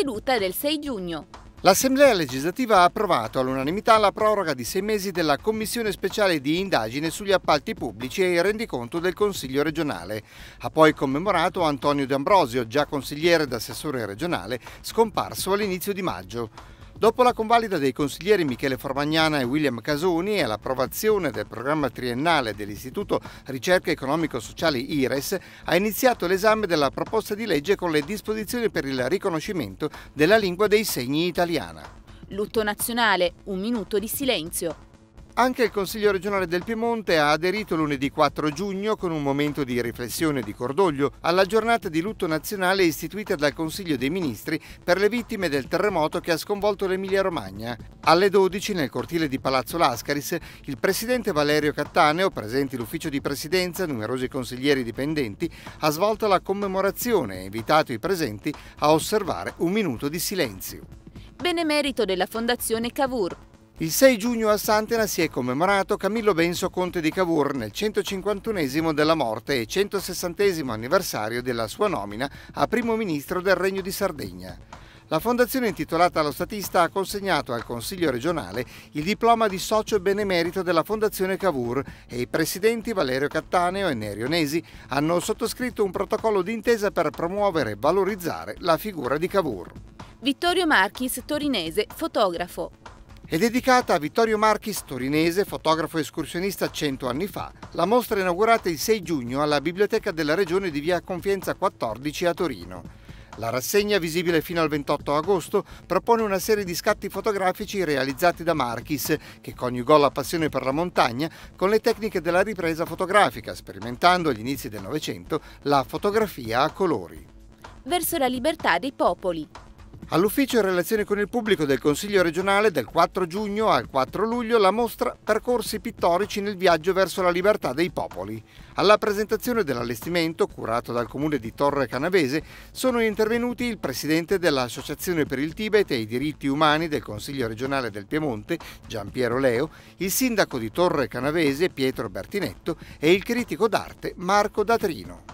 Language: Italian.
seduta del 6 giugno. L'Assemblea legislativa ha approvato all'unanimità la proroga di sei mesi della Commissione speciale di indagine sugli appalti pubblici e il rendiconto del Consiglio regionale. Ha poi commemorato Antonio D'Ambrosio, già consigliere ed assessore regionale, scomparso all'inizio di maggio. Dopo la convalida dei consiglieri Michele Formagnana e William Casoni e l'approvazione del programma triennale dell'Istituto Ricerca Economico-Sociale IRES, ha iniziato l'esame della proposta di legge con le disposizioni per il riconoscimento della lingua dei segni italiana. Lutto nazionale, un minuto di silenzio. Anche il Consiglio regionale del Piemonte ha aderito lunedì 4 giugno con un momento di riflessione e di cordoglio alla giornata di lutto nazionale istituita dal Consiglio dei Ministri per le vittime del terremoto che ha sconvolto l'Emilia-Romagna. Alle 12 nel cortile di Palazzo Lascaris il presidente Valerio Cattaneo, presenti l'ufficio di presidenza, numerosi consiglieri dipendenti, ha svolto la commemorazione e invitato i presenti a osservare un minuto di silenzio. Benemerito della Fondazione Cavour. Il 6 giugno a Santena si è commemorato Camillo Benso Conte di Cavour nel 151 della morte e 160 anniversario della sua nomina a primo ministro del Regno di Sardegna. La fondazione intitolata allo statista ha consegnato al Consiglio regionale il diploma di socio benemerito della Fondazione Cavour e i presidenti Valerio Cattaneo e Nerio Nesi hanno sottoscritto un protocollo d'intesa per promuovere e valorizzare la figura di Cavour. Vittorio Marchis, torinese, fotografo. È dedicata a Vittorio Marchis, torinese, fotografo escursionista cento anni fa. La mostra è inaugurata il 6 giugno alla Biblioteca della Regione di via Confienza 14 a Torino. La rassegna, visibile fino al 28 agosto, propone una serie di scatti fotografici realizzati da Marchis, che coniugò la passione per la montagna con le tecniche della ripresa fotografica, sperimentando agli inizi del Novecento la fotografia a colori. Verso la libertà dei popoli. All'ufficio in relazione con il pubblico del Consiglio regionale del 4 giugno al 4 luglio la mostra Percorsi pittorici nel viaggio verso la libertà dei popoli. Alla presentazione dell'allestimento, curato dal comune di Torre Canavese, sono intervenuti il presidente dell'Associazione per il Tibet e i diritti umani del Consiglio regionale del Piemonte, Giampiero Leo, il sindaco di Torre Canavese, Pietro Bertinetto, e il critico d'arte Marco Datrino.